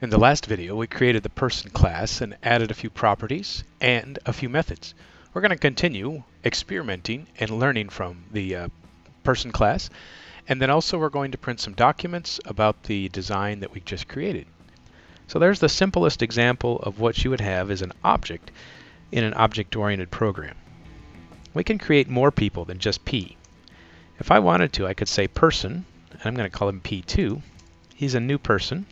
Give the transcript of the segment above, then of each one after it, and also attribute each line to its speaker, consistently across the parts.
Speaker 1: In the last video, we created the person class and added a few properties and a few methods. We're going to continue experimenting and learning from the uh, person class. And then also we're going to print some documents about the design that we just created. So there's the simplest example of what you would have as an object in an object-oriented program. We can create more people than just P. If I wanted to, I could say person, and I'm going to call him P2. He's a new person.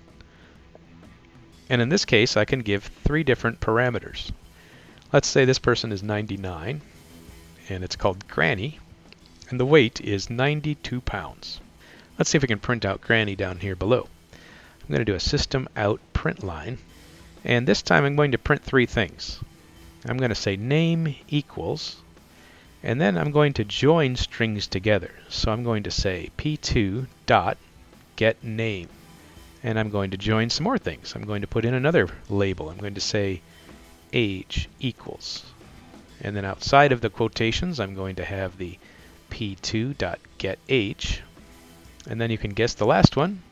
Speaker 1: And in this case, I can give three different parameters. Let's say this person is 99, and it's called Granny, and the weight is 92 pounds. Let's see if we can print out Granny down here below. I'm going to do a system out print line, and this time I'm going to print three things. I'm going to say name equals, and then I'm going to join strings together. So I'm going to say p2 dot get name, and I'm going to join some more things. I'm going to put in another label. I'm going to say age equals, and then outside of the quotations I'm going to have the p2.getAge. And then you can guess the last one.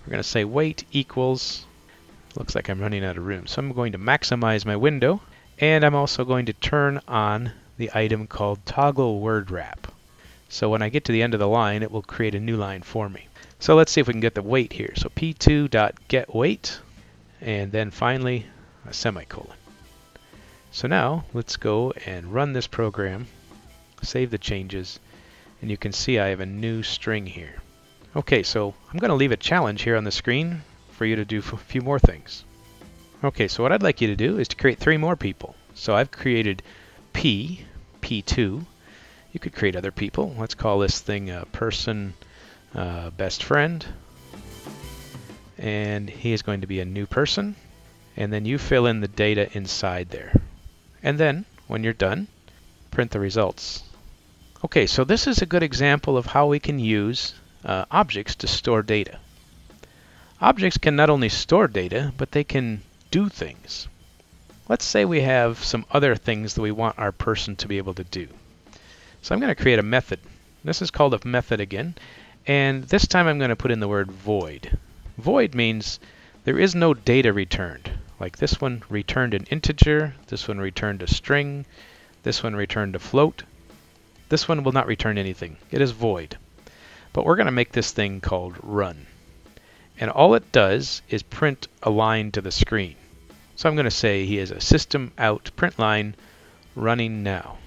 Speaker 1: We're going to say weight equals, looks like I'm running out of room. So I'm going to maximize my window. And I'm also going to turn on the item called toggle word wrap. So when I get to the end of the line, it will create a new line for me. So let's see if we can get the weight here. So p2.getWeight, and then finally a semicolon. So now let's go and run this program, save the changes, and you can see I have a new string here. Okay, so I'm going to leave a challenge here on the screen for you to do a few more things. Okay, so what I'd like you to do is to create three more people. So I've created P, P2. You could create other people. Let's call this thing a person uh, best friend. And he is going to be a new person. And then you fill in the data inside there. And then, when you're done, print the results. Okay, so this is a good example of how we can use uh, objects to store data. Objects can not only store data, but they can do things. Let's say we have some other things that we want our person to be able to do. So I'm going to create a method. This is called a method again, and this time I'm going to put in the word void. Void means there is no data returned. Like this one returned an integer, this one returned a string, this one returned a float, this one will not return anything. It is void. But we're going to make this thing called run. And all it does is print a line to the screen. So I'm going to say he is a system out print line running now.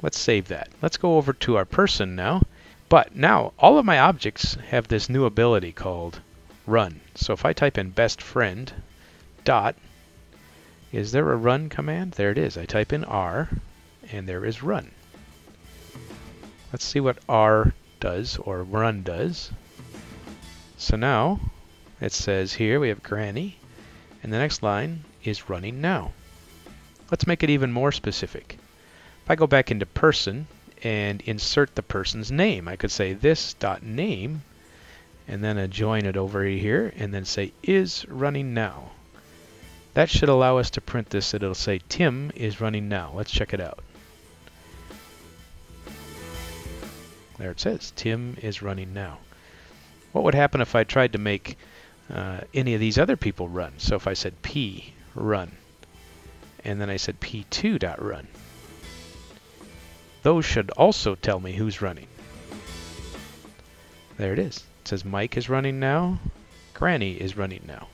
Speaker 1: Let's save that. Let's go over to our person now. But now all of my objects have this new ability called run. So if I type in best friend dot, is there a run command? There it is. I type in R and there is run. Let's see what R does or run does. So now it says here we have Granny and the next line is running now. Let's make it even more specific. If I go back into person and insert the person's name, I could say this dot name and then I join it over here and then say is running now. That should allow us to print this. It'll say Tim is running now. Let's check it out. There it says, Tim is running now. What would happen if I tried to make uh, any of these other people run? So if I said P run, and then I said P2 dot run, those should also tell me who's running. There it is. It says Mike is running now, Granny is running now.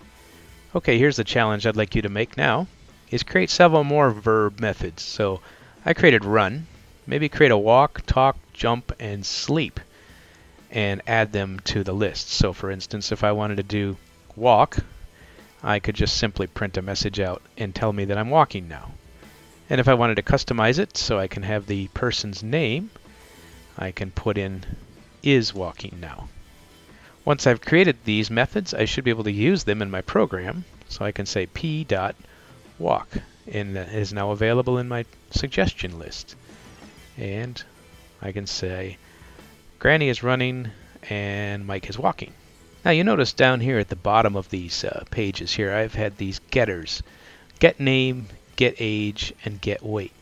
Speaker 1: Okay, here's the challenge I'd like you to make now, is create several more verb methods. So I created run, maybe create a walk, talk, jump, and sleep and add them to the list. So for instance, if I wanted to do walk, I could just simply print a message out and tell me that I'm walking now. And if I wanted to customize it so I can have the person's name, I can put in is walking now. Once I've created these methods, I should be able to use them in my program. So I can say p dot walk, and it is now available in my suggestion list. And I can say Granny is running and Mike is walking. Now you notice down here at the bottom of these uh, pages here I've had these getters. Get name, get age, and get weight.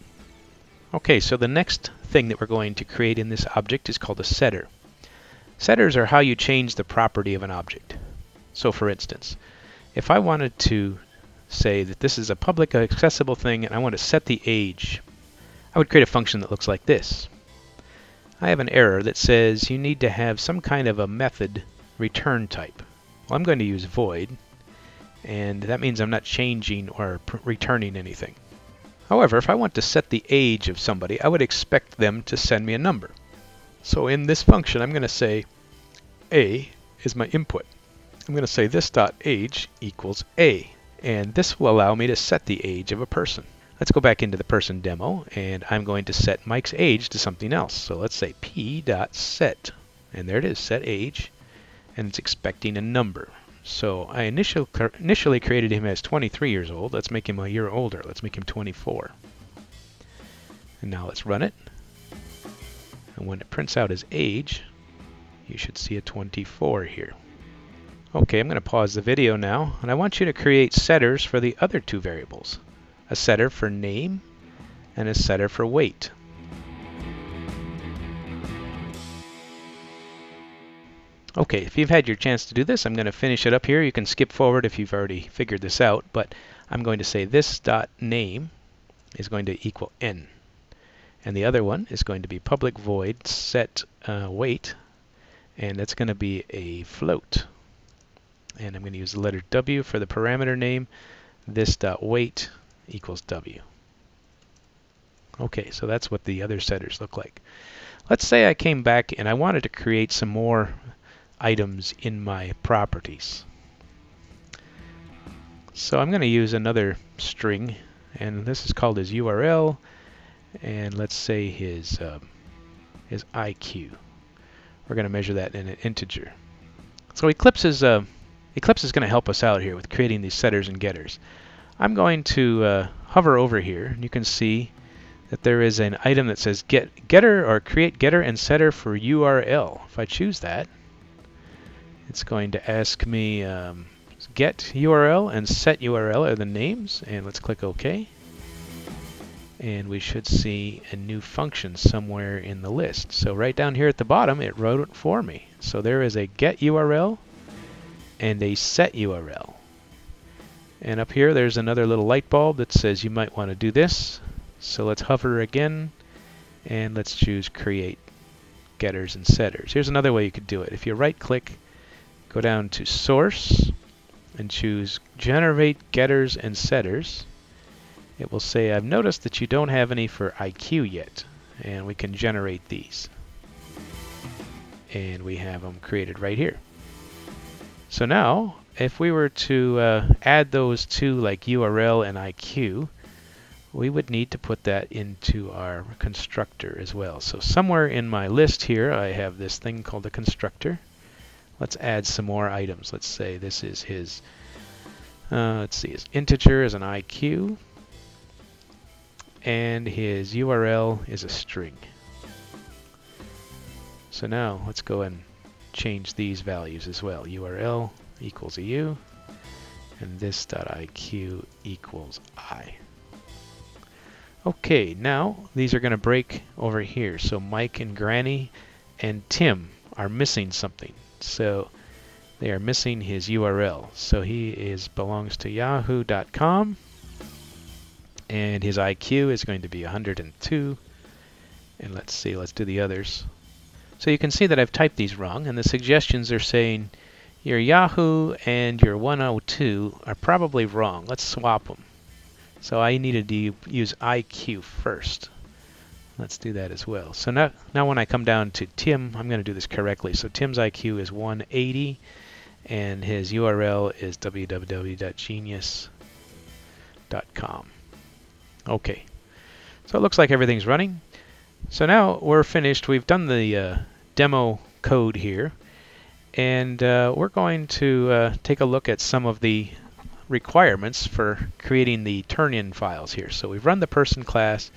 Speaker 1: Okay, so the next thing that we're going to create in this object is called a setter. Setters are how you change the property of an object. So for instance, if I wanted to say that this is a public accessible thing and I want to set the age, I would create a function that looks like this. I have an error that says you need to have some kind of a method return type. Well, I'm going to use void, and that means I'm not changing or returning anything. However, if I want to set the age of somebody, I would expect them to send me a number. So in this function, I'm going to say a is my input. I'm going to say this dot age equals a, and this will allow me to set the age of a person. Let's go back into the person demo, and I'm going to set Mike's age to something else. So let's say p dot set, and there it is, set age, and it's expecting a number. So I initial, initially created him as 23 years old. Let's make him a year older. Let's make him 24. And now let's run it. And when it prints out his age, you should see a 24 here. Okay, I'm going to pause the video now, and I want you to create setters for the other two variables. A setter for name and a setter for weight. Okay, if you've had your chance to do this, I'm going to finish it up here. You can skip forward if you've already figured this out, but I'm going to say this dot name is going to equal n. And the other one is going to be public void set uh, weight, and that's going to be a float. And I'm going to use the letter W for the parameter name. This dot weight equals W. Okay, so that's what the other setters look like. Let's say I came back and I wanted to create some more items in my properties. So I'm going to use another string, and this is called his URL, and let's say his uh, his IQ. We're going to measure that in an integer. So Eclipse is uh, Eclipse is going to help us out here with creating these setters and getters. I'm going to uh, hover over here, and you can see that there is an item that says get getter or create getter and setter for URL. If I choose that, it's going to ask me um, get URL and set URL are the names and let's click OK and we should see a new function somewhere in the list. So right down here at the bottom it wrote it for me. So there is a get URL and a set URL. And up here there's another little light bulb that says you might want to do this. So let's hover again and let's choose create getters and setters. Here's another way you could do it. If you right click go down to source and choose generate getters and setters. It will say I've noticed that you don't have any for IQ yet. And we can generate these. And we have them created right here. So now if we were to uh, add those two like URL and IQ we would need to put that into our constructor as well. So somewhere in my list here I have this thing called a constructor Let's add some more items. Let's say this is his, uh, let's see, his integer is an IQ, and his URL is a string. So now let's go and change these values as well. URL equals a U, and this .iq equals i. Okay, now these are going to break over here. So Mike and Granny and Tim are missing something. So they are missing his URL. So he is belongs to yahoo.com and his IQ is going to be 102. And let's see, let's do the others. So you can see that I've typed these wrong and the suggestions are saying your Yahoo and your 102 are probably wrong. Let's swap them. So I needed to use IQ first. Let's do that as well. So now, now when I come down to Tim, I'm going to do this correctly. So Tim's IQ is 180, and his URL is www.genius.com. Okay, so it looks like everything's running. So now we're finished. We've done the uh, demo code here, and uh, we're going to uh, take a look at some of the requirements for creating the turn-in files here. So we've run the person class.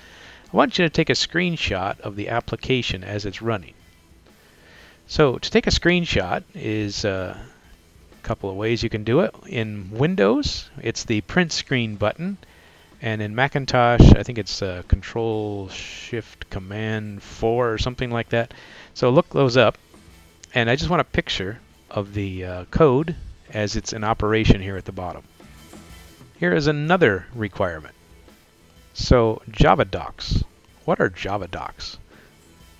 Speaker 1: I want you to take a screenshot of the application as it's running. So to take a screenshot is uh, a couple of ways you can do it. In Windows, it's the print screen button. And in Macintosh, I think it's uh, Control Shift Command 4 or something like that. So look those up. And I just want a picture of the uh, code as it's in operation here at the bottom. Here is another requirement. So Java docs. What are Java docs?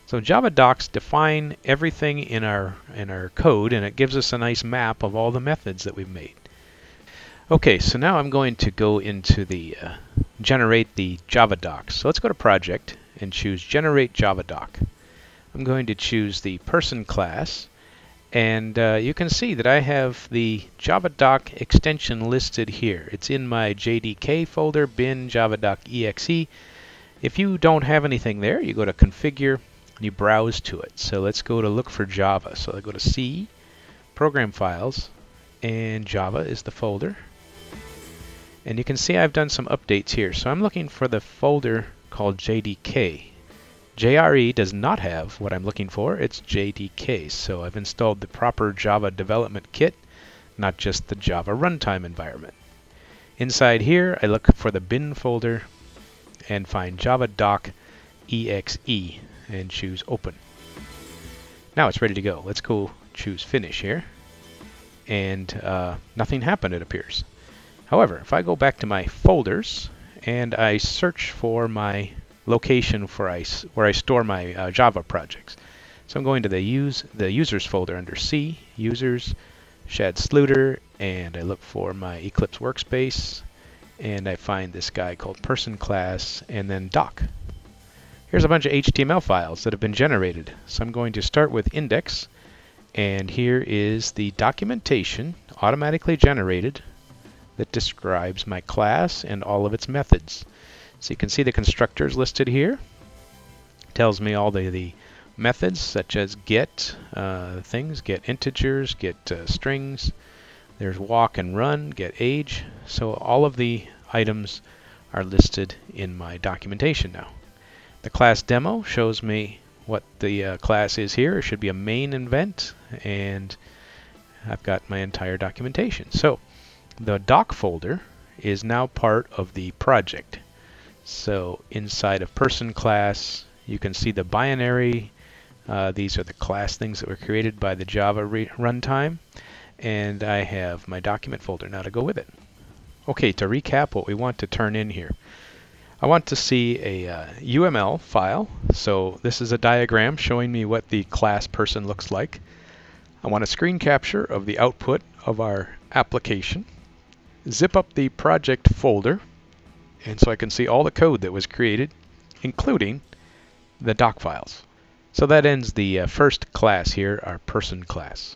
Speaker 1: So Java docs define everything in our in our code and it gives us a nice map of all the methods that we've made. Okay, so now I'm going to go into the uh, generate the Java docs. So let's go to project and choose generate Java doc. I'm going to choose the person class and uh, you can see that I have the JavaDoc extension listed here. It's in my JDK folder, bin javadoc.exe. If you don't have anything there, you go to configure and you browse to it. So let's go to look for Java. So I go to C, program files, and Java is the folder. And you can see I've done some updates here. So I'm looking for the folder called JDK. JRE does not have what I'm looking for, it's JDK. So I've installed the proper Java development kit, not just the Java runtime environment. Inside here, I look for the bin folder and find Java doc exe and choose open. Now it's ready to go. Let's go choose finish here. And uh, nothing happened, it appears. However, if I go back to my folders and I search for my location for I, where I store my uh, Java projects. So I'm going to the use the users folder under C, users, Shad Sluiter, and I look for my Eclipse workspace, and I find this guy called person class, and then doc. Here's a bunch of HTML files that have been generated. So I'm going to start with index, and here is the documentation automatically generated that describes my class and all of its methods. So you can see the constructors listed here. Tells me all the, the methods such as get uh, things, get integers, get uh, strings. There's walk and run, get age. So all of the items are listed in my documentation now. The class demo shows me what the uh, class is here. It should be a main event and I've got my entire documentation. So the doc folder is now part of the project. So inside of person class, you can see the binary. Uh, these are the class things that were created by the Java runtime. And I have my document folder now to go with it. Okay, to recap what we want to turn in here. I want to see a uh, UML file. So this is a diagram showing me what the class person looks like. I want a screen capture of the output of our application. Zip up the project folder and so I can see all the code that was created, including the doc files. So that ends the uh, first class here, our person class.